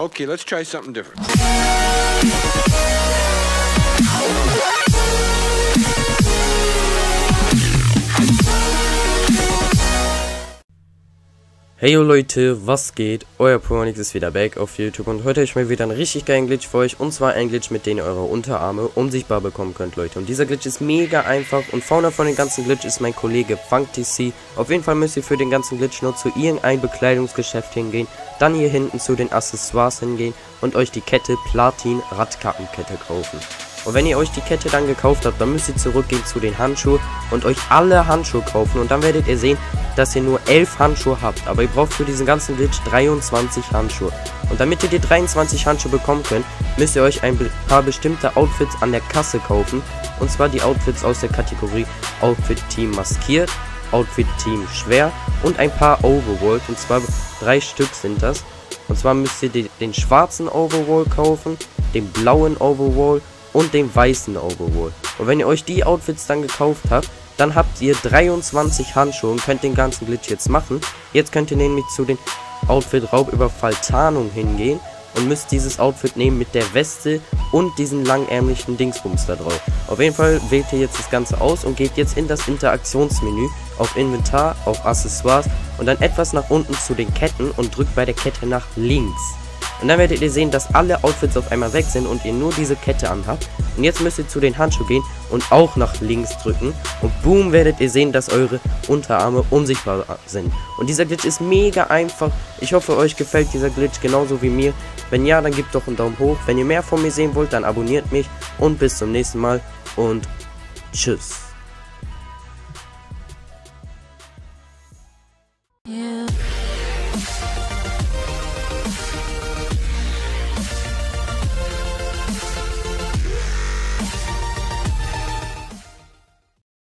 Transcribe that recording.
Okay, let's try something different. Hey yo Leute, was geht? Euer Promonix ist wieder back auf YouTube und heute habe ich mal wieder einen richtig geilen Glitch für euch und zwar ein Glitch, mit dem ihr eure Unterarme unsichtbar bekommen könnt, Leute. Und dieser Glitch ist mega einfach und vorne von dem ganzen Glitch ist mein Kollege FunkTC. Auf jeden Fall müsst ihr für den ganzen Glitch nur zu irgendein Bekleidungsgeschäft hingehen, dann hier hinten zu den Accessoires hingehen und euch die Kette Platin Radkappenkette kaufen. Und wenn ihr euch die Kette dann gekauft habt, dann müsst ihr zurückgehen zu den Handschuhen und euch alle Handschuhe kaufen. Und dann werdet ihr sehen, dass ihr nur 11 Handschuhe habt. Aber ihr braucht für diesen ganzen Glitch 23 Handschuhe. Und damit ihr die 23 Handschuhe bekommen könnt, müsst ihr euch ein paar bestimmte Outfits an der Kasse kaufen. Und zwar die Outfits aus der Kategorie Outfit Team maskiert, Outfit Team schwer und ein paar Overworld. Und zwar drei Stück sind das. Und zwar müsst ihr den schwarzen Overwall kaufen, den blauen Overwall und dem weißen Overall. Und wenn ihr euch die Outfits dann gekauft habt, dann habt ihr 23 Handschuhe und könnt den ganzen Glitch jetzt machen. Jetzt könnt ihr nämlich zu den Outfit Raubüberfall Tarnung hingehen und müsst dieses Outfit nehmen mit der Weste und diesen langärmlichen Dingsbums da drauf. Auf jeden Fall wählt ihr jetzt das Ganze aus und geht jetzt in das Interaktionsmenü auf Inventar, auf Accessoires und dann etwas nach unten zu den Ketten und drückt bei der Kette nach links. Und dann werdet ihr sehen, dass alle Outfits auf einmal weg sind und ihr nur diese Kette anhabt. Und jetzt müsst ihr zu den Handschuhen gehen und auch nach links drücken. Und boom, werdet ihr sehen, dass eure Unterarme unsichtbar sind. Und dieser Glitch ist mega einfach. Ich hoffe, euch gefällt dieser Glitch genauso wie mir. Wenn ja, dann gebt doch einen Daumen hoch. Wenn ihr mehr von mir sehen wollt, dann abonniert mich. Und bis zum nächsten Mal. Und tschüss. Yeah.